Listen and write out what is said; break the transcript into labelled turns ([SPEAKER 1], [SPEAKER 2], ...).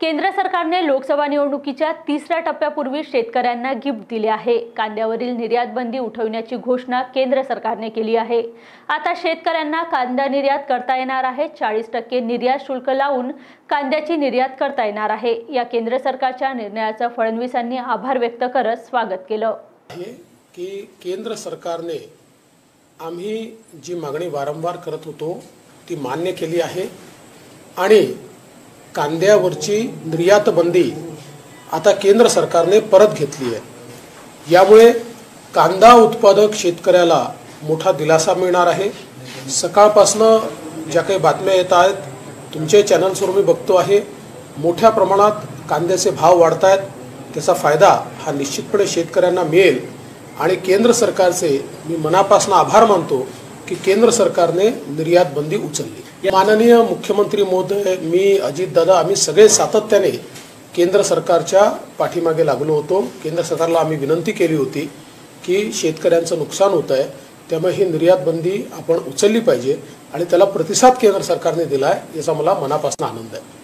[SPEAKER 1] केंद्र सरकारने लोकसभा निवडणुकीच्या तिसऱ्या टप्प्यापूर्वी शेतकऱ्यांना गिफ्ट दिले आहे. कांद्यावरील निर्यात बंदी उठवण्याची घोषणा केंद्र सरकारने केली आहे. आता शेतकऱ्यांना कांदा निर्यात करता येणार आहे. चाळीस टक्के निर्यात शुल्क लावून कांद्याची निर्यात करता येणार आहे. या केंद्र सरकारच्या निर्णयाचं फडणवीसांनी आभार व्यक्त करत स्वागत केलं.
[SPEAKER 2] की केंद्र सरकारने आम्ही जी मागणी वारंवार करत होतो ती मान्य केली आहे. आणि कांद्यावरची निर्यात बंदी आता केंद्र सरकारने परत घेतली आहे. यामुळे कांदा उत्पादक शेतकऱ्याला मोठा दिलासा मिळणार आहे. सकाळपासनं ज्या काही बातम्या येत आहेत तुमचे चॅनल्सवर मी बघतो आहे. मोठ्या प्रमाणात कांद्याचे भाव वाढत आहेत त्याचा फायदा हा निश्चितपणे शेतकऱ्यांना मिळेल. आणि केंद्र सरकारचे मी मनापासून आभार मानतो की केंद्र सरकारने निर्यात बंदी उचलली. माननीय मुख्यमंत्री महोदय मी अजितदादा आम्ही सगळे सातत्याने केंद्र सरकारच्या पाठीमागे लागलो होतो. केंद्र सरकारला आम्ही विनंती केली होती की शेतकऱ्यांचं नुकसान होत आहे त्यामुळे ही निर्यात बंदी आपण उचलली पाहिजे आणि त्याला प्रतिसाद केंद्र सरकारने दिला आहे याचा मला मनापासून आनंद आहे.